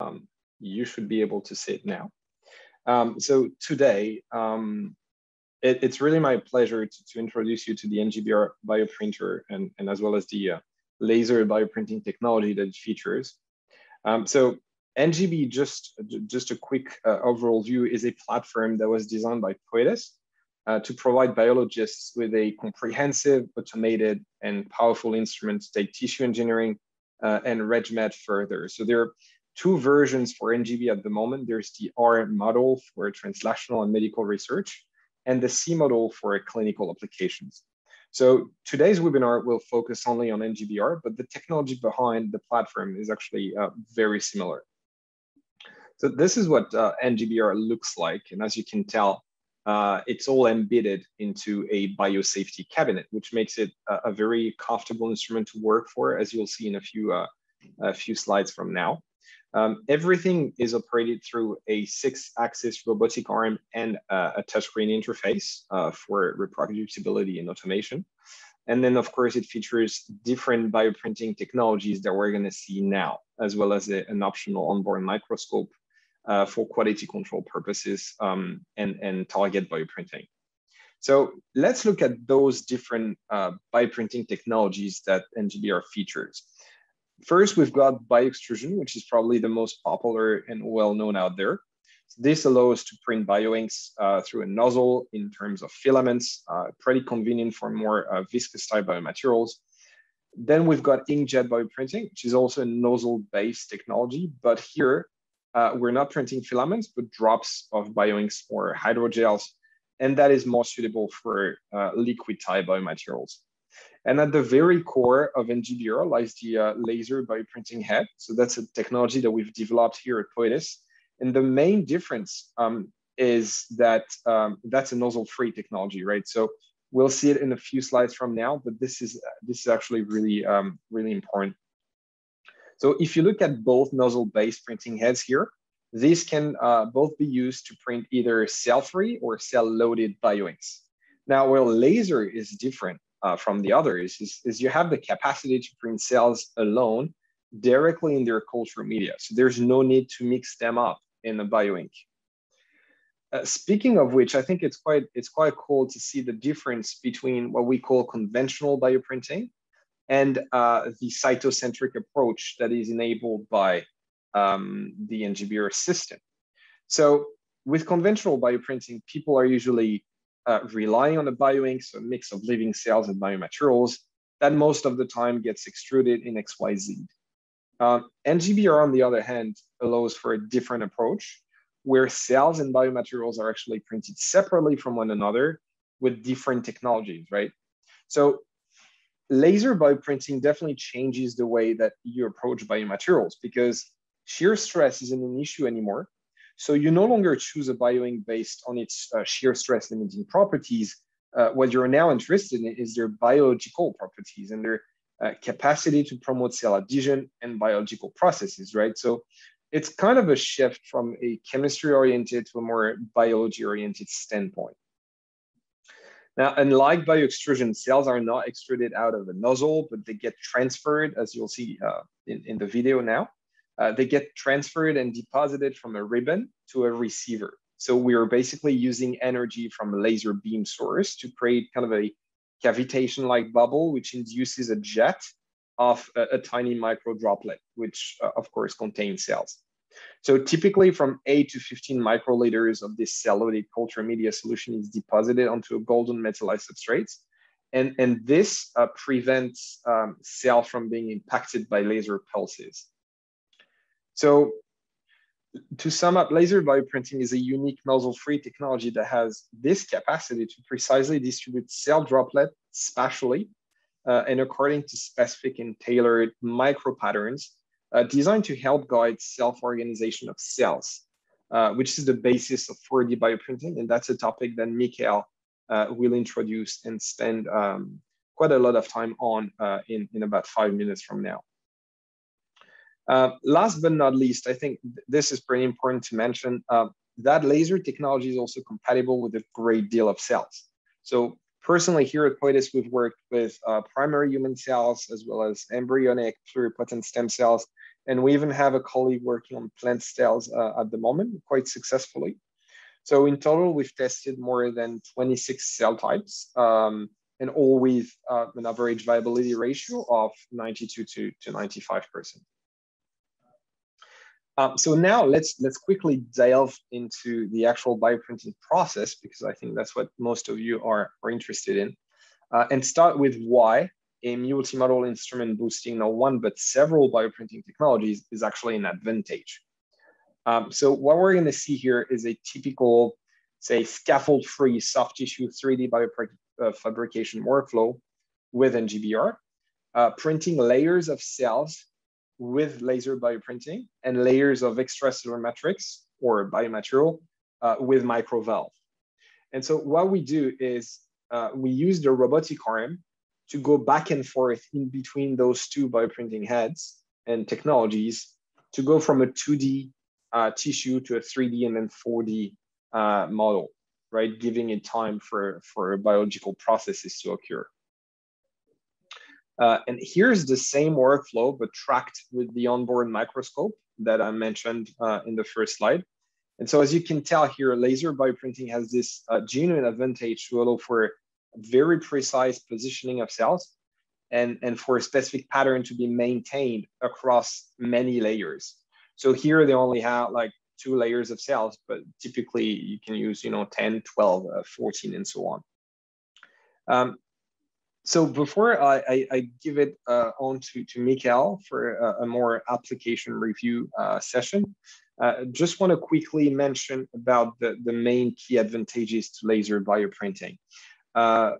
Um, you should be able to see it now. Um, so today, um, it, it's really my pleasure to, to, introduce you to the NGBR bioprinter and, and as well as the uh, laser bioprinting technology that it features. Um, so NGB, just, just a quick uh, overall view, is a platform that was designed by Poietis uh, to provide biologists with a comprehensive, automated, and powerful instrument to take tissue engineering uh, and RegMed further. So there two versions for NGB at the moment. There's the R model for translational and medical research, and the C model for clinical applications. So today's webinar will focus only on NGBR, but the technology behind the platform is actually uh, very similar. So this is what uh, NGBR looks like. And as you can tell, uh, it's all embedded into a biosafety cabinet, which makes it a, a, very comfortable instrument to work for, as you'll see in a few, uh, a few slides from now. Um, everything is operated through a six-axis robotic arm and uh, a touchscreen interface uh, for reproducibility and automation. And then, of course, it features different bioprinting technologies that we're going to see now, as well as a, an optional onboard microscope uh, for quality control purposes um, and, and target bioprinting. So let's look at those different uh, bioprinting technologies that NGBR features. First, we've got bioextrusion, which is probably the most popular and well-known out there. This allows to print bioinks uh, through a nozzle in terms of filaments, uh, pretty convenient for more uh, viscous type biomaterials. Then we've got inkjet bioprinting, which is also a nozzle-based technology, but here uh, we're not printing filaments, but drops of bioinks or hydrogels, and that is more suitable for uh, liquid type biomaterials. And at the very core of NGBR lies the uh, laser bioprinting head. So that's a technology that we've developed here at Poietis. And the main difference um, is that um, that's a nozzle-free technology, right? So we'll see it in a few slides from now, but this is this is actually really um, really important. So if you look at both nozzle-based printing heads here, these can uh, both be used to print either cell-free or cell-loaded bioinks. Now, where laser is different, uh, from the others is, is you have the capacity to print cells alone directly in their culture media. So there's no need to mix them up in a bioink. Uh, speaking of which, I think it's quite it's quite cool to see the difference between what we call conventional bioprinting and uh, the cytocentric approach that is enabled by um, the NGBR system. So with conventional bioprinting, people are usually uh, relying on the bioinks, a mix of living cells and biomaterials, that most of the time gets extruded in XYZ. Uh, NGBR, on the other hand, allows for a different approach where cells and biomaterials are actually printed separately from one another with different technologies, right? So laser bioprinting definitely changes the way that you approach biomaterials because shear stress isn't an issue anymore. So you no longer choose a bioink based on its uh, shear stress limiting properties. Uh, what you're now interested in is their biological properties and their uh, capacity to promote cell adhesion and biological processes, right? So it's kind of a shift from a chemistry oriented to a more biology oriented standpoint. Now, unlike bioextrusion, cells are not extruded out of a nozzle, but they get transferred, as you'll see uh, in, in the video now uh, they get transferred and deposited from a ribbon to a receiver. So we are basically using energy from a laser beam source to create kind of a cavitation-like bubble, which induces a jet of a, a tiny micro droplet, which uh, of course contains cells. So typically from 8 to 15 microliters of this cell-loaded culture media solution is deposited onto a golden metallized substrate. And, and this uh, prevents um, cell from being impacted by laser pulses. So to sum up, laser bioprinting is a unique nozzle-free technology that has this capacity to precisely distribute cell droplet spatially uh, and according to specific and tailored micro patterns uh, designed to help guide self-organization of cells, uh, which is the basis of 4D bioprinting. And that's a topic that Mikael uh, will introduce and spend um, quite a lot of time on uh, in, in about five minutes from now. Uh, last but not least, I think this is pretty important to mention, uh, that laser technology is also compatible with a great deal of cells. So personally here at Poietis, we've worked with uh, primary human cells as well as embryonic pluripotent stem cells And we even have a colleague working on plant cells uh, at the moment, quite successfully. So in total, we've tested more than 26 cell types, um, and all with uh, an average viability ratio of 92 to, to 95%. Um, so now let's let's quickly delve into the actual bioprinting process because I think that's what most of you are, are interested in, uh, and start with why a multimodal instrument boosting not one but several bioprinting technologies is actually an advantage. Um, so what we're going to see here is a typical, say, scaffold-free soft tissue 3D biofabrication uh, workflow with NGBR, uh, printing layers of cells with laser bioprinting and layers of extracellular matrix or biomaterial uh, with microvalve. And so what we do is uh, we use the robotic arm to go back and forth in between those two bioprinting heads and technologies to go from a 2D uh, tissue to a 3D and then 4D uh, model, right? Giving it time for, for biological processes to occur. Uh, and here's the same workflow, but tracked with the onboard microscope that I mentioned uh, in the first slide. And so as you can tell here, laser bioprinting has this uh, genuine advantage to allow for very precise positioning of cells and, and for a specific pattern to be maintained across many layers. So here they only have like two layers of cells, but typically you can use, you know, 10, 12, uh, 14, and so on. Um, so before I, I, I give it uh, on to, to Mikael for a, a more application review uh, session, uh, just want to quickly mention about the, the main key advantages to laser bioprinting. Uh,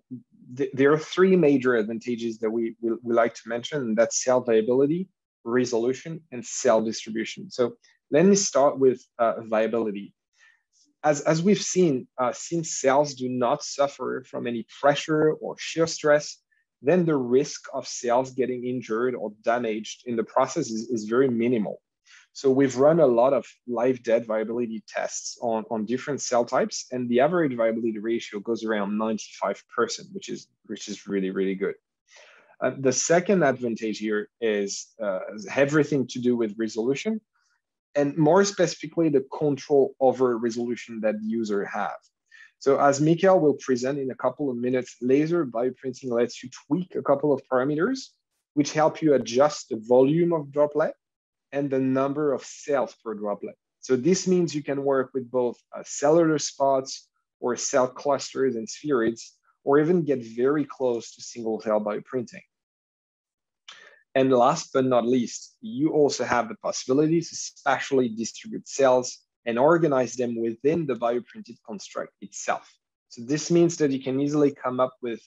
th there are three major advantages that we, we, we like to mention, and that's cell viability, resolution, and cell distribution. So let me start with uh, viability. As, as we've seen, uh, since cells do not suffer from any pressure or shear stress, then the risk of cells getting injured or damaged in the process is, is very minimal. So we've run a lot of live dead viability tests on, on different cell types, and the average viability ratio goes around 95%, which is, which is really, really good. Uh, the second advantage here is uh, everything to do with resolution, and more specifically, the control over resolution that the user have. So as Mikael will present in a couple of minutes, laser bioprinting lets you tweak a couple of parameters, which help you adjust the volume of droplet and the number of cells per droplet. So this means you can work with both uh, cellular spots or cell clusters and spheroids, or even get very close to single cell bioprinting. And last but not least, you also have the possibility to spatially distribute cells and organize them within the bioprinted construct itself. So this means that you can easily come up with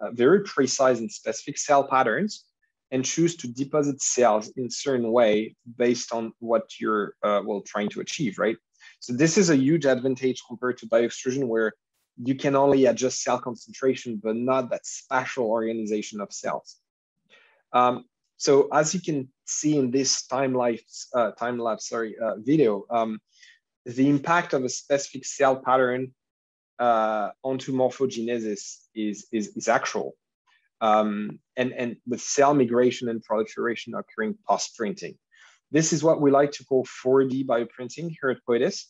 uh, very precise and specific cell patterns and choose to deposit cells in certain way based on what you're uh, well trying to achieve, right? So this is a huge advantage compared to bioextrusion where you can only adjust cell concentration, but not that spatial organization of cells. Um, so as you can see in this time lapse, uh, time lapse sorry, uh, video, um, the impact of a specific cell pattern uh, onto morphogenesis is, is, is actual um, and, and with cell migration and proliferation occurring post-printing. This is what we like to call 4D bioprinting here at Poietis.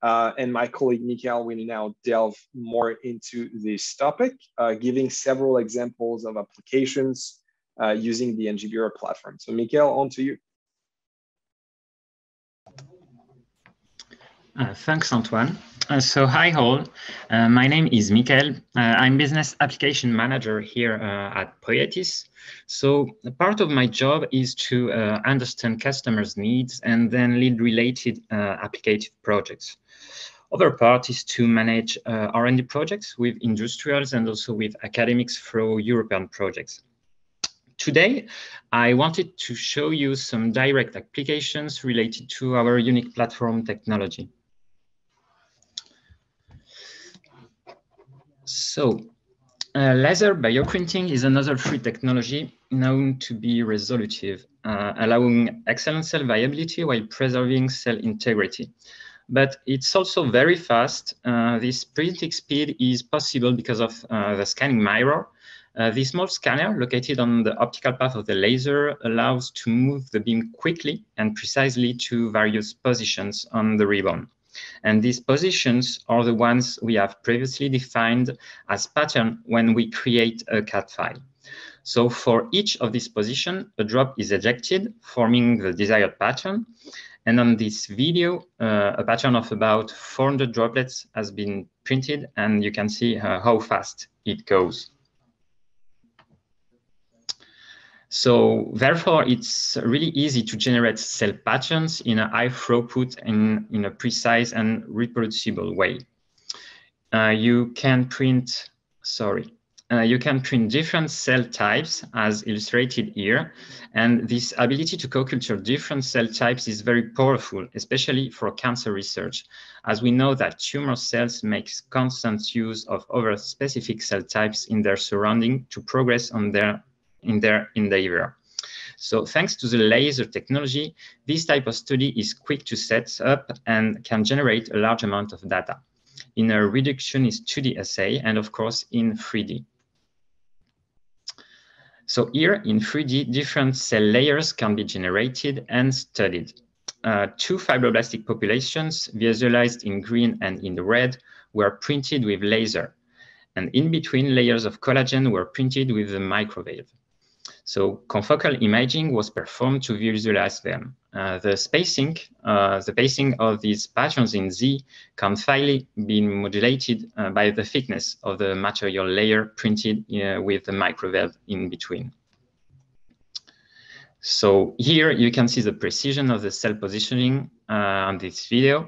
Uh, and my colleague Mikael will now delve more into this topic, uh, giving several examples of applications uh, using the NGBR platform. So Mikael, on to you. Uh, thanks, Antoine. Uh, so hi all, uh, my name is Mikael. Uh, I'm business application manager here uh, at Poietis. So part of my job is to uh, understand customers' needs and then lead related applicative projects. Other part is to manage R&D projects with industrials and also with academics through European projects. Today, I wanted to show you some direct applications related to our unique platform technology. So uh, laser bioprinting is another free technology known to be resolutive, uh, allowing excellent cell viability while preserving cell integrity. But it's also very fast. Uh, this printing speed is possible because of uh, the scanning mirror, Uh, the small scanner located on the optical path of the laser allows to move the beam quickly and precisely to various positions on the ribbon. And these positions are the ones we have previously defined as pattern when we create a CAD file. So for each of these positions, a drop is ejected, forming the desired pattern. And on this video, uh, a pattern of about 400 droplets has been printed, and you can see uh, how fast it goes. So therefore, it's really easy to generate cell patterns in a high throughput and in a precise and reproducible way. Uh, you can print, sorry, uh, you can print different cell types as illustrated here. And this ability to co-culture different cell types is very powerful, especially for cancer research, as we know that tumor cells make constant use of other specific cell types in their surrounding to progress on their in their endeavor. So thanks to the laser technology, this type of study is quick to set up and can generate a large amount of data in a reductionist 2D assay and of course in 3D. So here in 3D, different cell layers can be generated and studied. Uh, two fibroblastic populations visualized in green and in red were printed with laser. And in between layers of collagen were printed with the microvalve. So confocal imaging was performed to visualize them. Uh, the spacing, uh, the spacing of these patterns in Z can finally be modulated uh, by the thickness of the material layer printed uh, with the microvalve in between. So here you can see the precision of the cell positioning uh, on this video.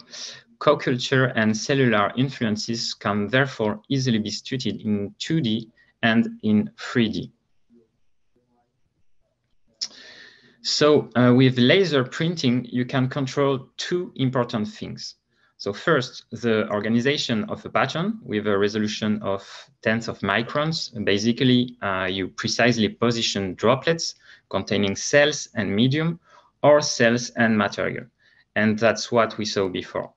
Co-culture and cellular influences can therefore easily be studied in 2D and in 3D. So uh, with laser printing, you can control two important things. So first, the organization of a pattern with a resolution of tenths of microns. Basically, uh, you precisely position droplets containing cells and medium or cells and material. And that's what we saw before.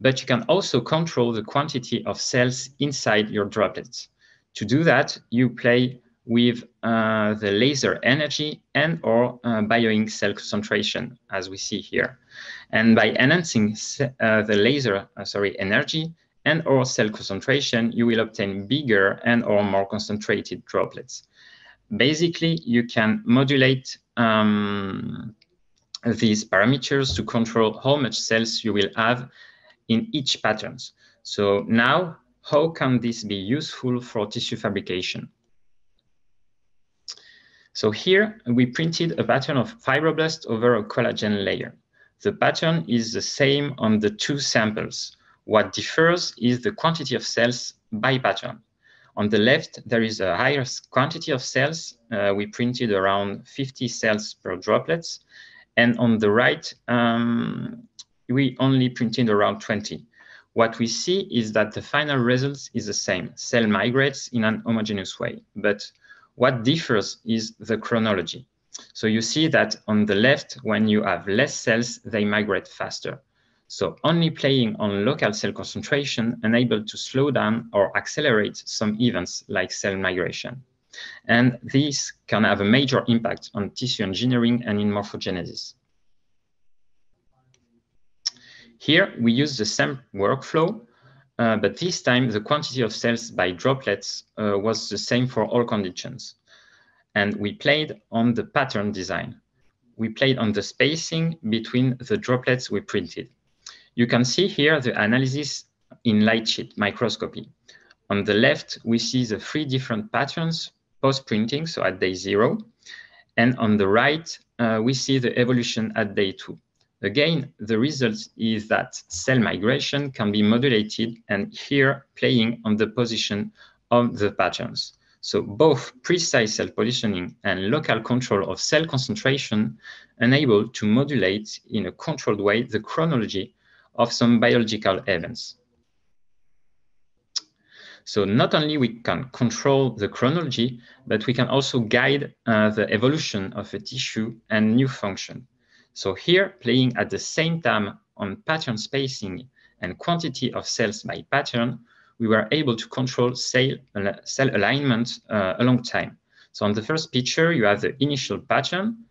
But you can also control the quantity of cells inside your droplets. To do that, you play with uh, the laser energy and or uh, bioink cell concentration, as we see here. And by enhancing uh, the laser, uh, sorry, energy and or cell concentration, you will obtain bigger and or more concentrated droplets. Basically, you can modulate um, these parameters to control how much cells you will have in each patterns. So now, how can this be useful for tissue fabrication? So here we printed a pattern of fibroblast over a collagen layer. The pattern is the same on the two samples. What differs is the quantity of cells by pattern. On the left, there is a higher quantity of cells. Uh, we printed around 50 cells per droplets. And on the right, um, we only printed around 20. What we see is that the final result is the same. Cell migrates in an homogeneous way, but what differs is the chronology. So you see that on the left, when you have less cells, they migrate faster. So only playing on local cell concentration enabled to slow down or accelerate some events like cell migration. And these can have a major impact on tissue engineering and in morphogenesis. Here, we use the same workflow, uh, but this time the quantity of cells by droplets uh, was the same for all conditions. And we played on the pattern design. We played on the spacing between the droplets we printed. You can see here the analysis in light sheet microscopy. On the left, we see the three different patterns post-printing, so at day zero. And on the right, uh, we see the evolution at day two. Again, the result is that cell migration can be modulated and here playing on the position of the patterns. So both precise cell positioning and local control of cell concentration enable to modulate in a controlled way the chronology of some biological events. So not only we can control the chronology, but we can also guide uh, the evolution of a tissue and new function. So here, playing at the same time on pattern spacing and quantity of cells by pattern, we were able to control cell, cell alignment uh, long time. So on the first picture, you have the initial pattern.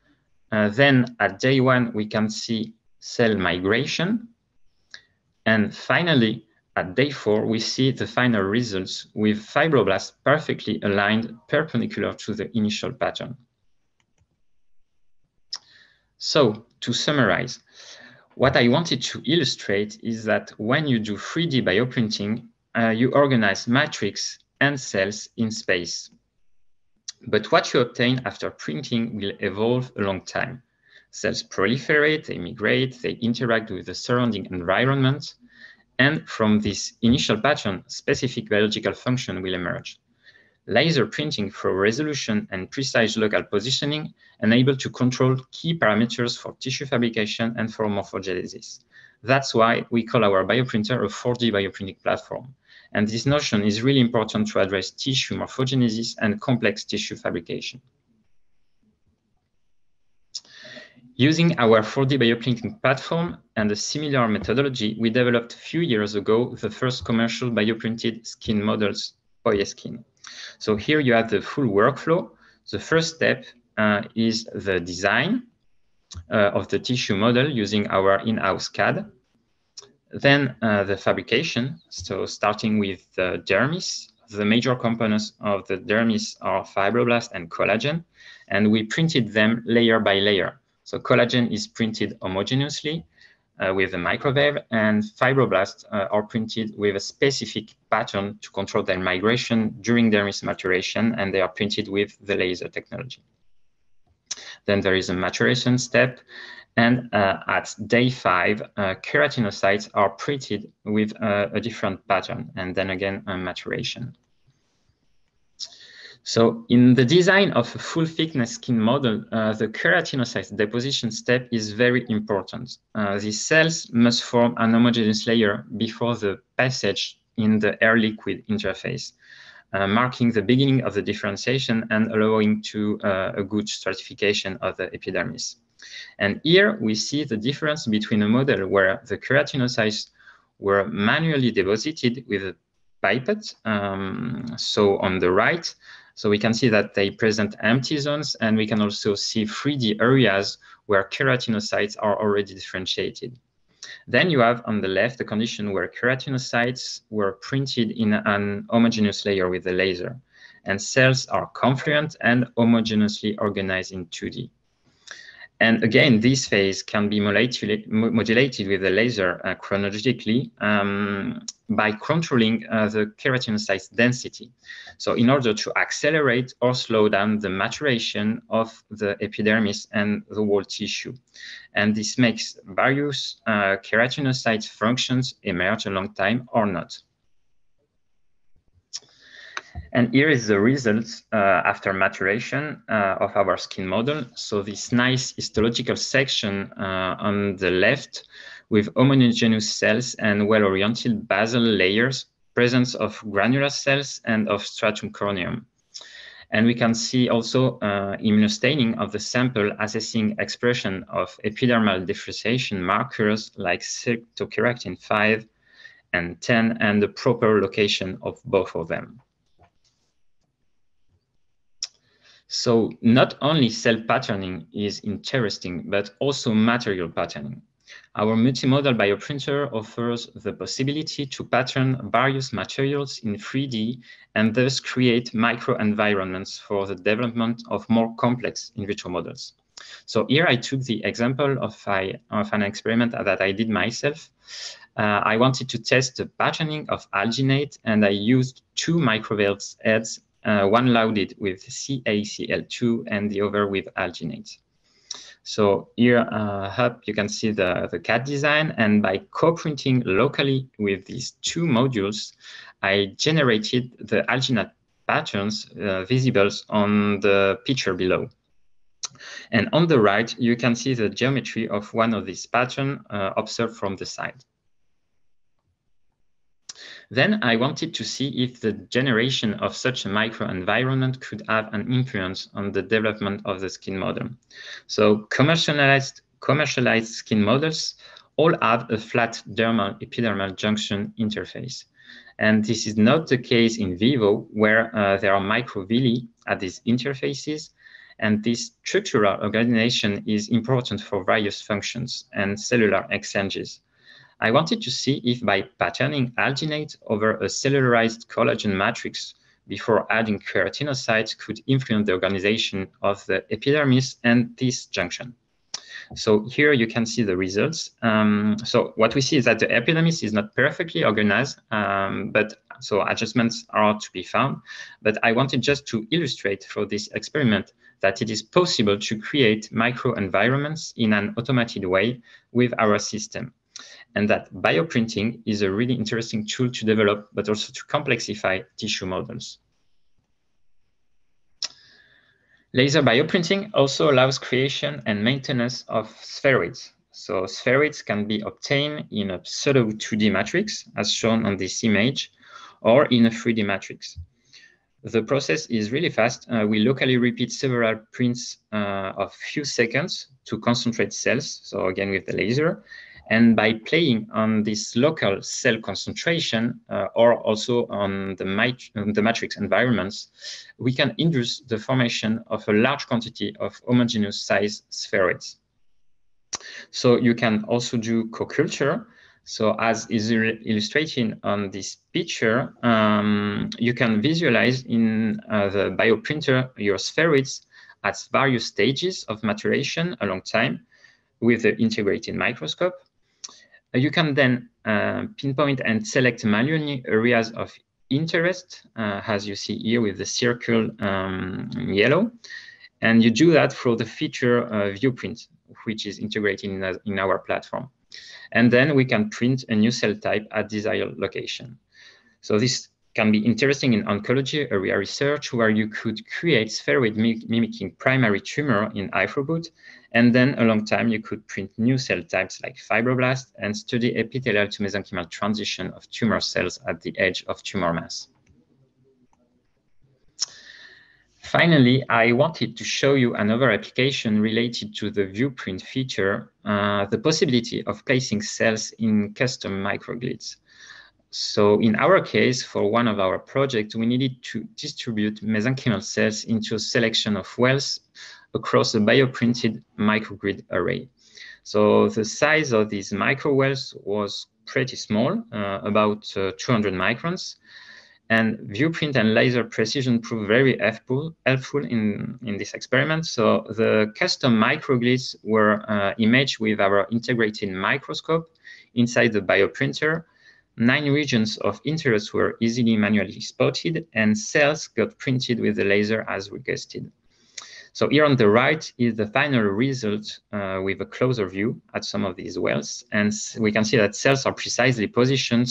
Uh, then at day one, we can see cell migration. And finally, at day four, we see the final results with fibroblasts perfectly aligned perpendicular to the initial pattern. So to summarize, what I wanted to illustrate is that when you do 3D bioprinting, uh, you organize matrix and cells in space. But what you obtain after printing will evolve a long time. Cells proliferate, they migrate, they interact with the surrounding environment, and from this initial pattern, specific biological function will emerge. Laser printing for resolution and precise local positioning enable to control key parameters for tissue fabrication and for morphogenesis. That's why we call our bioprinter a 4D bioprinting platform. And this notion is really important to address tissue morphogenesis and complex tissue fabrication. Using our 4D bioprinting platform and a similar methodology, we developed a few years ago the first commercial bioprinted skin models, Poieskin. So here you have the full workflow. The first step uh, is the design uh, of the tissue model using our in-house CAD. Then uh, the fabrication, so starting with the dermis, the major components of the dermis are fibroblast and collagen, and we printed them layer by layer. So collagen is printed homogeneously uh, with a microvalve, and fibroblasts uh, are printed with a specific pattern to control their migration during dermis maturation, and they are printed with the laser technology. Then there is a maturation step, and uh, at day five, uh, keratinocytes are printed with uh, a different pattern, and then again, a maturation. So in the design of a full thickness skin model, uh, the keratinocyte deposition step is very important. Uh, these cells must form an homogeneous layer before the passage in the air liquid interface, uh, marking the beginning of the differentiation and allowing to uh, a good stratification of the epidermis. And here we see the difference between a model where the keratinocytes were manually deposited with a pipette. Um, so on the right, so we can see that they present empty zones, and we can also see 3D areas where keratinocytes are already differentiated. Then you have on the left the condition where keratinocytes were printed in an homogeneous layer with the laser, and cells are confluent and homogeneously organized in 2D. And again, this phase can be modulated with the laser uh, chronologically um, by controlling uh, the keratinocyte density. So in order to accelerate or slow down the maturation of the epidermis and the wall tissue. And this makes various uh, keratinocyte functions emerge a long time or not. And here is the results uh, after maturation uh, of our skin model. So this nice histological section uh, on the left with homogeneous cells and well-oriented basal layers, presence of granular cells and of stratum corneum. And we can see also uh, immunostaining of the sample assessing expression of epidermal differentiation markers like cytokeratin 5 and 10 and the proper location of both of them. So not only cell patterning is interesting, but also material patterning. Our multimodal bioprinter offers the possibility to pattern various materials in 3D and thus create microenvironments for the development of more complex in vitro models. So here I took the example of, I, of an experiment that I did myself. Uh, I wanted to test the patterning of alginate and I used two microvalve heads uh, one loaded with CaCl2 and the other with alginate. So here uh, up, you can see the, the CAD design. And by co-printing locally with these two modules, I generated the alginate patterns uh, visible on the picture below. And on the right, you can see the geometry of one of these patterns uh, observed from the side. Then I wanted to see if the generation of such a microenvironment could have an influence on the development of the skin model. So commercialized, commercialized skin models all have a flat dermal epidermal junction interface. And this is not the case in vivo, where uh, there are microvilli at these interfaces. And this structural organization is important for various functions and cellular exchanges. I wanted to see if by patterning alginate over a cellularized collagen matrix before adding keratinocytes could influence the organization of the epidermis and this junction. So here you can see the results. Um, so what we see is that the epidermis is not perfectly organized, um, but so adjustments are to be found. But I wanted just to illustrate for this experiment that it is possible to create microenvironments in an automated way with our system and that bioprinting is a really interesting tool to develop, but also to complexify tissue models. Laser bioprinting also allows creation and maintenance of spheroids. So spheroids can be obtained in a pseudo 2D matrix, as shown on this image, or in a 3D matrix. The process is really fast. Uh, we locally repeat several prints uh, of few seconds to concentrate cells, so again with the laser, and by playing on this local cell concentration uh, or also on the, mat the, matrix environments, we can induce the formation of a large quantity of homogeneous size spheroids. So you can also do co-culture. So as is illustrated on this picture, um, you can visualize in uh, the bioprinter your spheroids at various stages of maturation along time with the integrated microscope. You can then uh, pinpoint and select manually areas of interest, uh, as you see here with the circle um, yellow. And you do that through the feature uh, viewprint, which is integrated in, in our platform. And then we can print a new cell type at desired location. So this can be interesting in oncology area research where you could create spheroid mimicking primary tumor in throughput. And then a long time you could print new cell types like fibroblast and study epithelial to mesenchymal transition of tumor cells at the edge of tumor mass. Finally, I wanted to show you another application related to the viewprint feature, uh, the possibility of placing cells in custom microgrids. So in our case, for one of our projects, we needed to distribute mesenchymal cells into a selection of wells across a bioprinted microgrid array. So the size of these microwells was pretty small, uh, about uh, 200 microns. And viewprint and laser precision proved very helpful, helpful in, in this experiment. So the custom microgrids were uh, imaged with our integrated microscope inside the bioprinter Nine regions of interest were easily manually spotted and cells got printed with the laser as requested. So here on the right is the final result uh, with a closer view at some of these wells. And we can see that cells are precisely positioned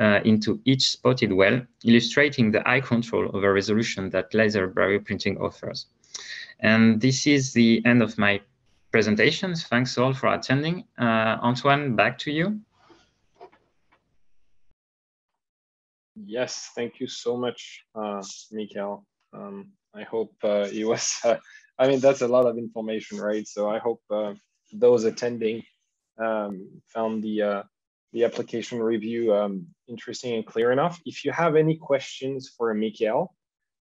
uh, into each spotted well, illustrating the high control over resolution that laser bioprinting offers. And this is the end of my presentation. Thanks all for attending. Uh, Antoine, back to you. Yes, thank you so much, uh, Mikael. Um, I hope uh, it was, uh, I mean, that's a lot of information, right? So I hope uh, those attending um, found the, uh, the application review um, interesting and clear enough. If you have any questions for Mikael,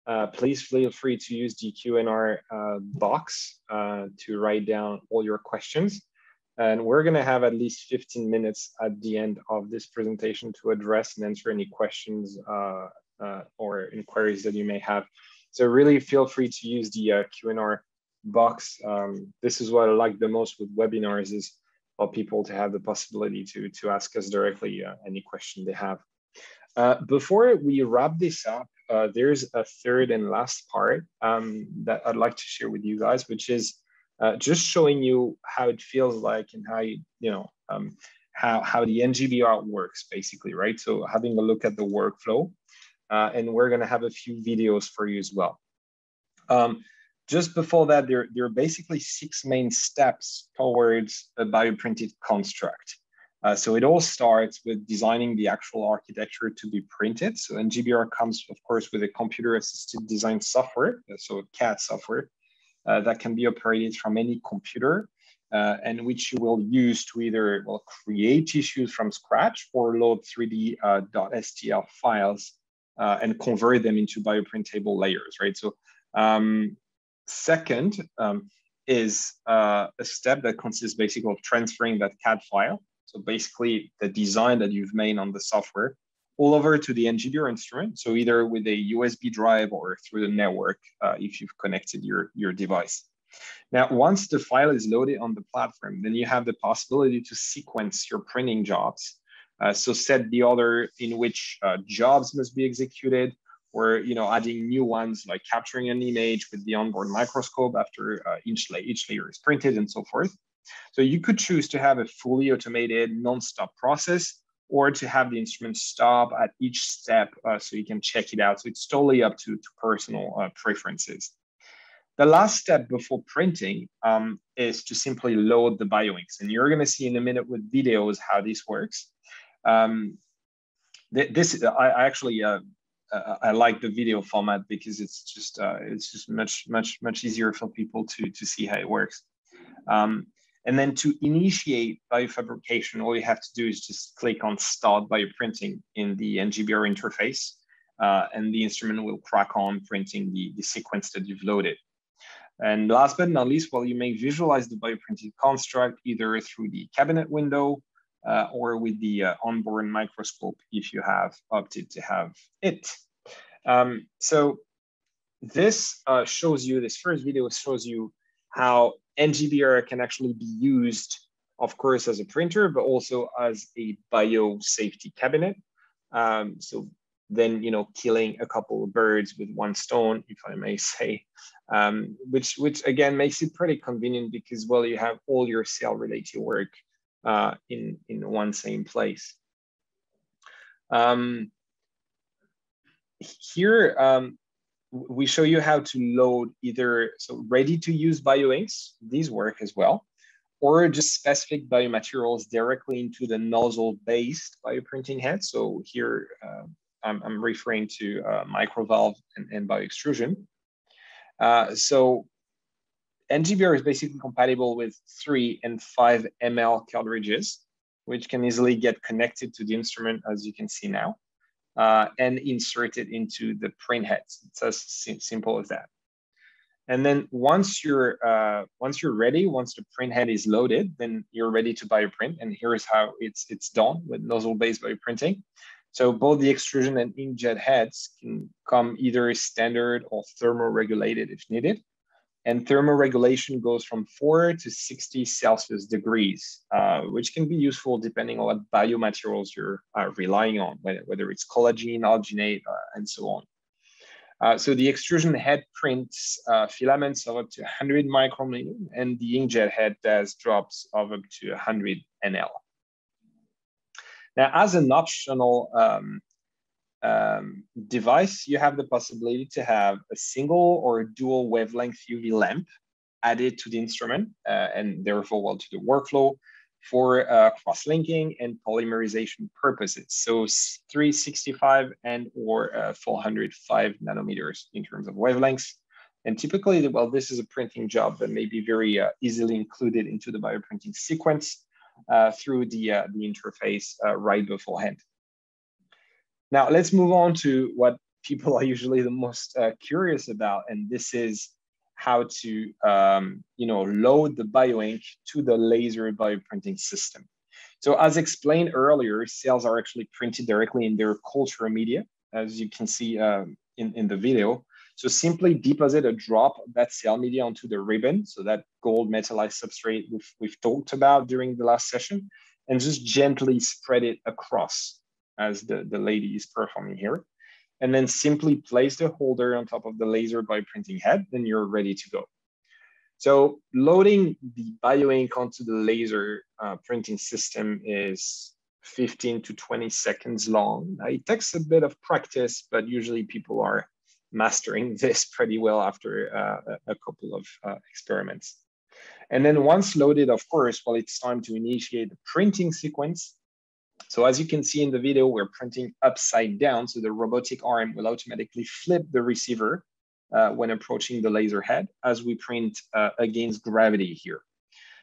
uh, please feel free to use the Q&R uh, box to write down all your questions. And we're going to have at least 15 minutes at the end of this presentation to address and answer any questions uh, uh, or inquiries that you may have. So really feel free to use the uh, Q&R box. Um, this is what I like the most with webinars is for people to have the possibility to, to ask us directly uh, any question they have. Uh, before we wrap this up, uh, there's a third and last part um, that I'd like to share with you guys, which is uh, just showing you how it feels like and how you, you know, um, how, how the NGBR works basically, right? So having a look at the workflow uh, and we're gonna have a few videos for you as well. Um, just before that, there, there are basically six main steps towards a bioprinted construct. Uh, so it all starts with designing the actual architecture to be printed. So NGBR comes, of course, with a computer-assisted design software, so CAD software, that can be operated from any computer. uh, and which you will use to either well, create issues from scratch or load 3D uh, files uh, and convert them into bioprintable layers, right? So um, second um, is uh, a step that consists basically of transferring that CAD file. So basically the design that you've made on the software all over to the NGBR instrument. So either with a USB drive or through the network uh, if you've connected your, your device. Now, once the file is loaded on the platform, then you have the possibility to sequence your printing jobs. Uh, so set the order in which uh, jobs must be executed, or you know, adding new ones like capturing an image with the onboard microscope after uh, each, la each layer is printed and so forth. So you could choose to have a fully automated non-stop process or to have the instrument stop at each step uh, so you can check it out. So it's totally up to, to personal uh, preferences. The last step before printing um, is to simply load the bioinks. And you're gonna see in a minute with videos how this works. Um, th this, I, I actually, uh, uh, I like the video format because it's just, uh, it's just much, much, much easier for people to, to see how it works. Um, and then to initiate biofabrication, all you have to do is just click on Start Bioprinting in the NGBR interface, uh, and the instrument will crack on printing the, the sequence that you've loaded. And last but not least, well, you may visualize the bioprinted construct either through the cabinet window uh, or with the uh, onboard microscope if you have opted to have it. Um, so this uh, shows you, this first video shows you how NGBR can actually be used, of course, as a printer, but also as a biosafety cabinet. Um, so then, you know, killing a couple of birds with one stone, if I may say, um, which which again makes it pretty convenient because well you have all your cell related work uh, in in one same place. Um, here um, we show you how to load either so ready to use bioinks these work as well or just specific biomaterials directly into the nozzle based bioprinting head. So here uh, I'm, I'm, referring to uh, microvalve and, and bioextrusion. Uh, so NGBR is basically compatible with three and five ml cartridges, which can easily get connected to the instrument as you can see now, uh, and it into the print heads. It's as simple as that. And then once you're uh, once you're ready, once the print head is loaded, then you're ready to bioprint. And here's how it's it's done with nozzle-based bioprinting. So both the extrusion and inkjet heads can come either standard or thermoregulated if needed. And thermoregulation goes from 4 to 60 Celsius degrees, uh, which can be useful depending on what biomaterials you're uh, relying on, whether, whether it's collagen, alginate, uh, and so on. Uh, so the extrusion head prints uh, filaments of up to 100 micrometer, and the inkjet head does drops of up to 100 NL. Now, as an optional um, um, device, you have the possibility to have a single or dual wavelength UV lamp added to the instrument uh, and therefore well to the workflow for uh, cross-linking and polymerization purposes. So 365 and or uh, 405 nanometers in terms of wavelengths. And typically, well, this is a printing job that may be very uh, easily included into the bioprinting sequence uh, through the, uh, the interface right beforehand. Now let's move on to what people are usually the most uh, curious about, and this is how to um, you know load the bioink to the laser bioprinting system. So as explained earlier, cells are actually printed directly in their culture media, as you can see um, in, in the video. So simply deposit a drop of that cell media onto the ribbon, so that gold metallized substrate we've, we've talked about during the last session, and just gently spread it across as the, the lady is performing here. And then simply place the holder on top of the laser bioprinting head, then you're ready to go. So loading the bioink onto the laser uh, printing system is 15 to 20 seconds long. It takes a bit of practice, but usually people are mastering this pretty well after uh, a couple of uh, experiments. And then once loaded, of course, well, it's time to initiate the printing sequence. So as you can see in the video, we're printing upside down. So the robotic arm will automatically flip the receiver uh, when approaching the laser head as we print uh, against gravity here.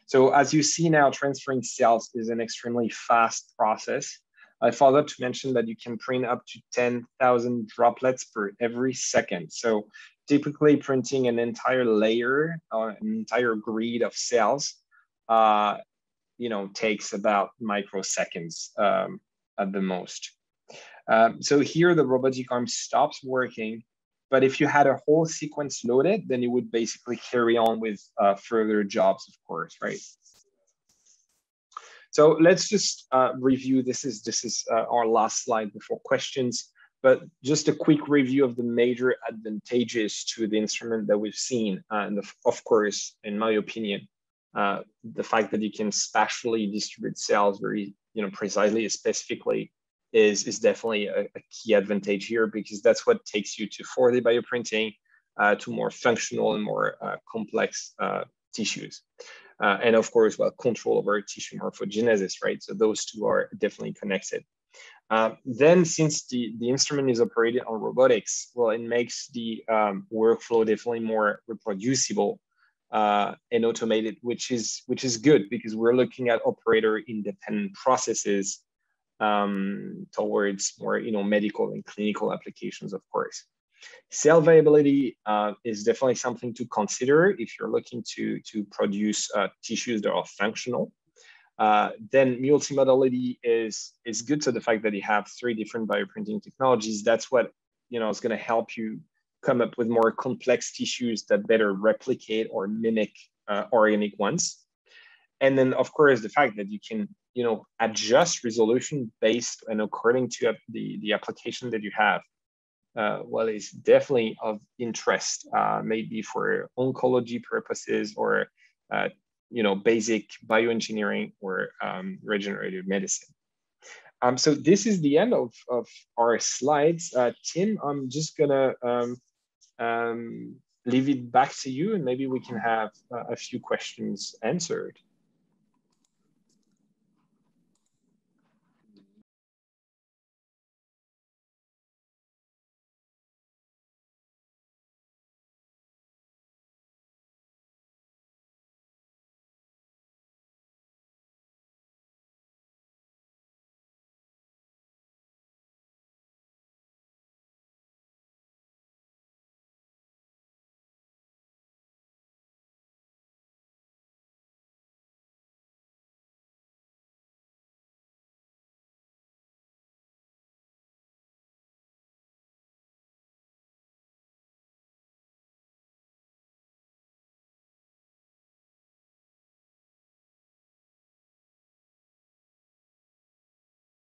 So as you see now, transferring cells is an extremely fast process. I forgot to mention that you can print up to 10,000 droplets per every second. So typically printing an entire layer or uh, an entire grid of cells, uh, you know, takes about microseconds um, at the most. Um, so here the robotic arm stops working, but if you had a whole sequence loaded, then it would basically carry on with uh, further jobs, of course, right? So let's just uh, review. This is this is uh, our last slide before questions. But just a quick review of the major advantages to the instrument that we've seen. And the, of course, in my opinion, uh, the fact that you can spatially distribute cells very you know, precisely, specifically, is, is definitely a, a key advantage here because that's what takes you to 4D bioprinting uh, to more functional and more uh, complex uh, tissues. Uh, and of course, well, control over tissue morphogenesis, right? So those two are definitely connected. Uh, then since the, the instrument is operated on robotics, well, it makes the um, workflow definitely more reproducible uh, and automated, which is, which is good because we're looking at operator independent processes um, towards more you know, medical and clinical applications, of course. Cell viability uh, is definitely something to consider if you're looking to, to produce uh, tissues that are functional. Uh, then multimodality is is good to the fact that you have three different bioprinting technologies. That's what you know is going to help you come up with more complex tissues that better replicate or mimic uh, organic ones. And then, of course, the fact that you can you know adjust resolution based and according to the the application that you have. Uh, well, is definitely of interest, uh, maybe for oncology purposes or uh, you know, basic bioengineering or um, regenerative medicine. Um, so this is the end of, of our slides. Uh, Tim, I'm just gonna um, um, leave it back to you and maybe we can have uh, a few questions answered.